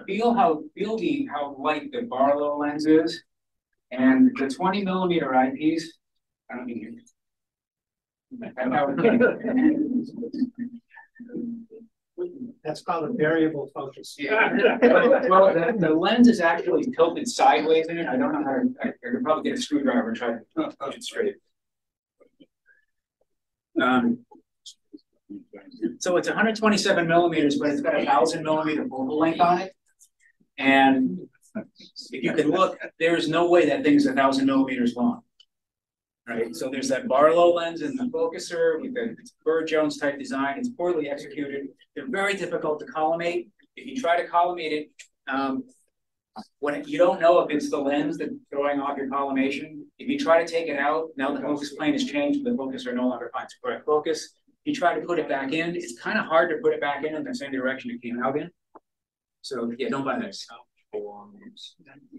[SPEAKER 2] feel how feel the how light the Barlow lens is, and the 20 millimeter eyepiece. I don't mean
[SPEAKER 4] That's called a variable focus.
[SPEAKER 2] Yeah. well, the, the lens is actually tilted sideways in it. I don't know how to. I, I could probably get a screwdriver and try to push it straight. Um, so it's hundred twenty-seven millimeters, but it's got a thousand millimeter focal length on it. And if you can look, there is no way that thing is a thousand millimeters long. Right, so there's that Barlow lens in the focuser with the Bird Jones type design. It's poorly executed. They're very difficult to collimate. If you try to collimate it, um, when you don't know if it's the lens that's throwing off your collimation, if you try to take it out, now the focus plane has changed, but the focuser no longer finds correct focus. You try to put it back in, it's kind of hard to put it back in in the same direction it came out in. So yeah, don't buy this.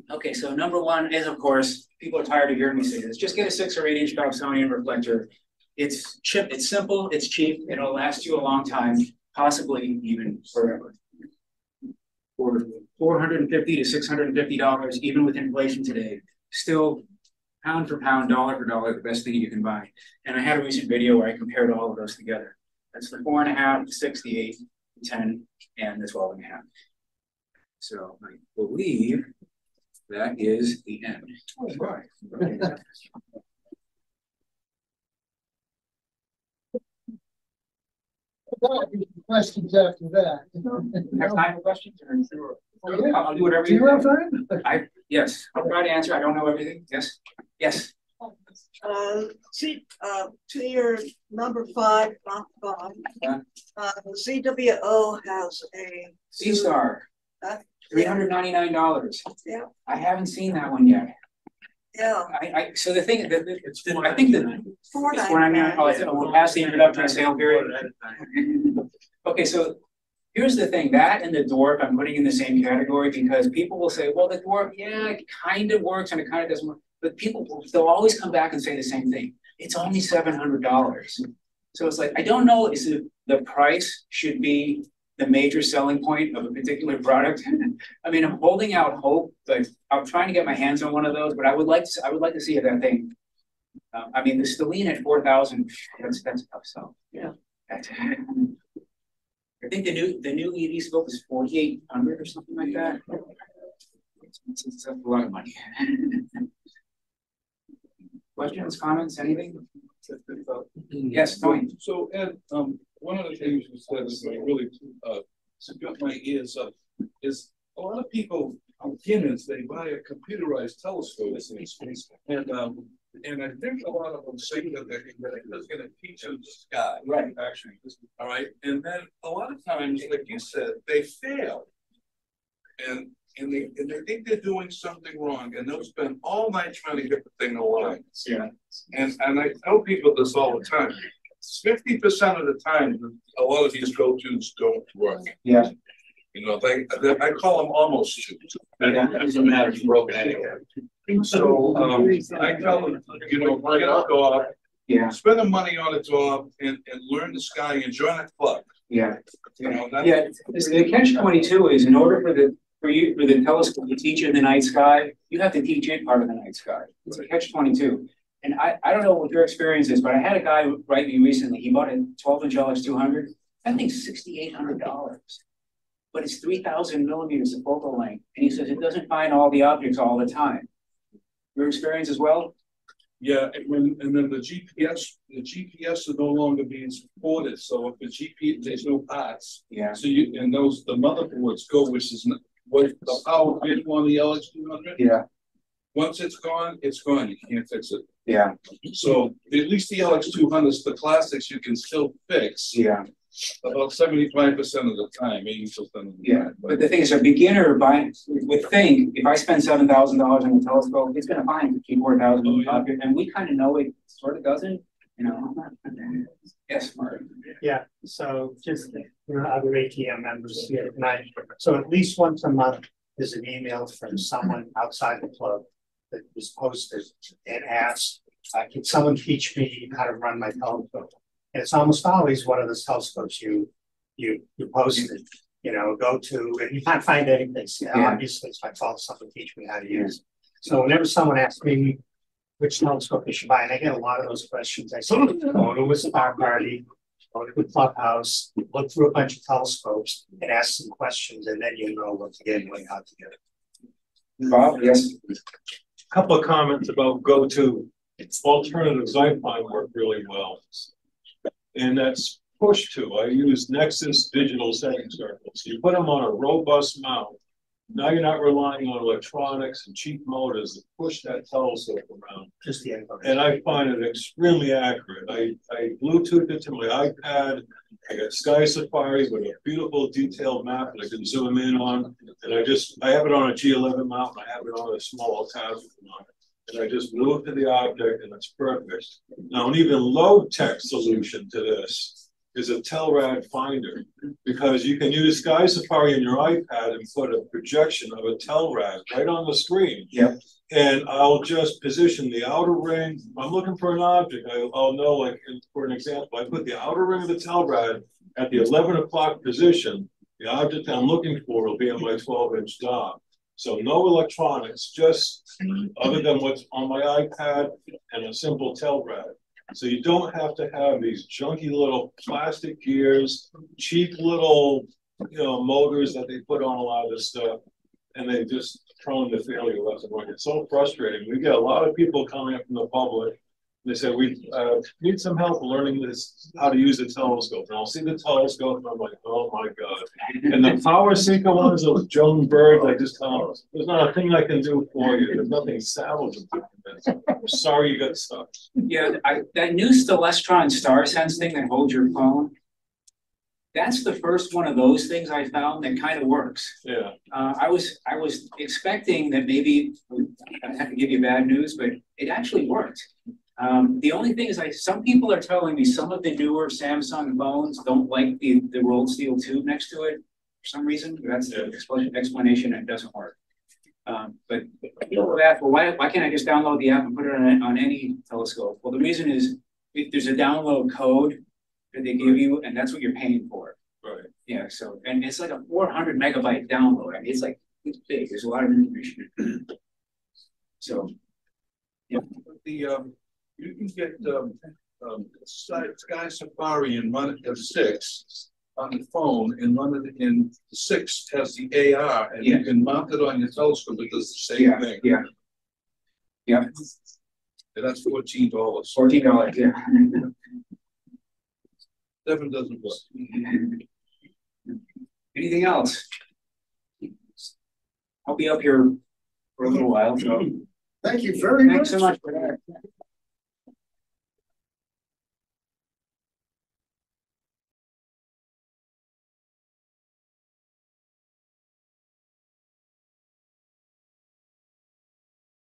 [SPEAKER 2] Okay, so number one is, of course, people are tired of hearing me say this. Just get a six or eight inch Dobsonian reflector. It's chip, it's simple, it's cheap, it'll last you a long time, possibly even forever. For four hundred and fifty to six hundred and fifty dollars, even with inflation today, still pound for pound, dollar for dollar, the best thing you can buy. And I had a recent video where I compared all of those together. That's the four and a half, the six, the eight, the ten, and the twelve and a half. So I believe that is the end.
[SPEAKER 1] Oh, questions after that.
[SPEAKER 2] Have time for questions or? I'll do whatever
[SPEAKER 1] Do you have time?
[SPEAKER 2] I, yes, I'll try to answer. I don't know everything. Yes, yes.
[SPEAKER 5] Uh, see, uh, to your number five, Bob, Bob,
[SPEAKER 2] Yeah.
[SPEAKER 5] uh, ZWO has a.
[SPEAKER 2] Seestar,
[SPEAKER 5] Huh?
[SPEAKER 2] three hundred ninety-nine dollars.
[SPEAKER 5] Yeah.
[SPEAKER 2] I haven't seen that one yet.
[SPEAKER 5] Yeah,
[SPEAKER 2] I, I, so the thing, the, the, I think that.
[SPEAKER 5] four
[SPEAKER 2] It's when I'm, oh, I
[SPEAKER 5] ninety
[SPEAKER 2] said,
[SPEAKER 5] nine.
[SPEAKER 2] we'll pass the introductory sale period. Okay, so here's the thing, that and the dwarf, I'm putting in the same category because people will say, well, the dwarf, yeah, it kind of works and it kind of doesn't work. But people, will- they'll always come back and say the same thing. It's only seven hundred dollars. So it's like, I don't know, is it, the price should be the major selling point of a particular product? *laughs* I mean, I'm holding out hope, but I'm trying to get my hands on one of those, but I would like to, I would like to see if that thing. Uh, I mean, the Stellina at four thousand, that's, that's tough sell.
[SPEAKER 5] Yeah. *laughs*
[SPEAKER 2] I think the new, the new eVscope is forty-eight hundred or something like that. It's, it's- it's a lot of money. *laughs* Questions, comments, anything? Yes, Tony.
[SPEAKER 3] So Ed, um, one of the things you said is that really, uh, got my ears up, is a lot of people, beginners, they buy a computerized telescope. And, um, and I think a lot of them say that they're, that gonna teach them the sky.
[SPEAKER 2] Right.
[SPEAKER 3] Actually, all right, and then a lot of times, like you said, they fail. And, and they, and they think they're doing something wrong, and they'll spend all night trying to get the thing line.
[SPEAKER 2] Yeah.
[SPEAKER 3] And, and I tell people this all the time. Fifty percent of the time, a lot of these go-tos don't work.
[SPEAKER 2] Yeah.
[SPEAKER 3] You know, they, they- I call them almost shoes.
[SPEAKER 2] Yeah.
[SPEAKER 3] Doesn't matter if you're broken anyway. So, um, I tell them, you know, get a dog,
[SPEAKER 2] Yeah,
[SPEAKER 3] spend the money on a dog and, and learn the sky and join a club.
[SPEAKER 2] yeah.
[SPEAKER 3] You know.
[SPEAKER 2] Yeah, the catch twenty-two is in order for the, for you, for the telescope to teach you the night sky, you have to teach it part of the night sky. It's a catch twenty-two. And I, I don't know what your experience is, but I had a guy write me recently, he bought a twelve inch LX two hundred, that thing's sixty-eight hundred dollars. But it's three thousand millimeters of focal length, and he says it doesn't find all the objects all the time. Your experience as well?
[SPEAKER 3] Yeah, and when, and then the GPS, the GPS is no longer being supported, so if the GPS, there's no parts.
[SPEAKER 2] Yeah.
[SPEAKER 3] So you, and those, the motherboards go, which is not, what the power bit on the LX two hundred,
[SPEAKER 2] Yeah.
[SPEAKER 3] once it's gone, it's gone, you can't fix it.
[SPEAKER 2] Yeah,
[SPEAKER 3] So at least the LX two hundreds, the classics, you can still fix
[SPEAKER 2] yeah.
[SPEAKER 3] about seventy-five percent of the time, eighty percent of the
[SPEAKER 2] Yeah,
[SPEAKER 3] time.
[SPEAKER 2] but the thing is, a beginner buying, would think, if I spend seven thousand dollars on a telescope, it's gonna find fifteen, four
[SPEAKER 3] Oh,
[SPEAKER 2] thousand
[SPEAKER 3] yeah.
[SPEAKER 2] object, and we kind of know it sort of doesn't, you know? Yes, Mark.
[SPEAKER 4] Yeah, so just, you know, other ATM members here tonight, so at least once a month, there's an email from someone outside the club. That was posted and asks, uh, can someone teach me how to run my telescope? And it's almost always one of those telescopes you, you, you posted, you know, go to, and you can't find anything, so
[SPEAKER 2] Yeah.
[SPEAKER 4] obviously it's my fault, someone teach me how to use. it. So whenever someone asks me which telescope they should buy, and I get a lot of those questions, I say, go to a star party, go to the clubhouse, look through a bunch of telescopes and ask some questions, and then you know what to get and how to get it.
[SPEAKER 2] Bob, yes, A
[SPEAKER 6] Couple of comments about go-to alternatives I find work really well. And that's push to, I use Nexus digital setting circles, you put them on a robust mount. Now you're not relying on electronics and cheap motors to push that telescope around.
[SPEAKER 4] Just the info.
[SPEAKER 6] And I find it extremely accurate. I, I Bluetooth it to my iPad. I got Sky Safari with a beautiful detailed map that I can zoom in on. And I just, I have it on a G11 mount, and I have it on a small tablet mount. And I just it to the object and it's perfect. Now, an even low tech solution to this is a Telrad finder. Because you can use Sky Safari on your iPad and put a projection of a Telrad right on the screen.
[SPEAKER 2] Yep.
[SPEAKER 6] And I'll just position the outer ring. I'm looking for an object. I, I'll know, like, in- for an example, I put the outer ring of the Telrad at the eleven o'clock position. The object I'm looking for will be on my twelve inch dot. So no electronics, just other than what's on my iPad and a simple Telrad. So you don't have to have these junky little plastic gears, cheap little, you know, motors that they put on a lot of this stuff. And they just prone to failure left and right. It's so frustrating. We get a lot of people coming up from the public. They say, we uh need some help learning this, how to use the telescope. And I'll see the telescope and I'm like, oh my God. And the power seeker ones, those Joan birds, I just tell them, there's not a thing I can do for you. There's nothing salvageable. I'm sorry you got stuck.
[SPEAKER 2] Yeah, I, that new Celestron Star Sense thing that holds your phone. That's the first one of those things I found that kind of works.
[SPEAKER 6] Yeah,
[SPEAKER 2] Uh, I was, I was expecting that maybe, I have to give you bad news, but it actually worked. Um, the only thing is I, some people are telling me some of the newer Samsung phones don't like the, the rolled steel tube next to it. For some reason, that's the explanation, explanation, it doesn't work. Um, but you know that, well, why, why can't I just download the app and put it on, on any telescope? Well, the reason is, if there's a download code that they give you, and that's what you're paying for.
[SPEAKER 6] right.
[SPEAKER 2] Yeah, so, and it's like a four hundred megabyte download, I mean, it's like, it's big, there's a lot of information. *clears throat* So, yeah.
[SPEAKER 3] The, um, you can get, um, um, Sky Sky Safari and run it at six on the phone and run it in, six has the AR and you can mount it on your telescope, it does the same
[SPEAKER 2] yeah,
[SPEAKER 3] thing.
[SPEAKER 2] yeah, yeah,
[SPEAKER 3] And that's fourteen dollars.
[SPEAKER 2] fourteen dollars, yeah.
[SPEAKER 3] Seven doesn't work.
[SPEAKER 2] Anything else? I'll be up here for a little while, so,
[SPEAKER 1] Thank you very much.
[SPEAKER 2] thanks so much for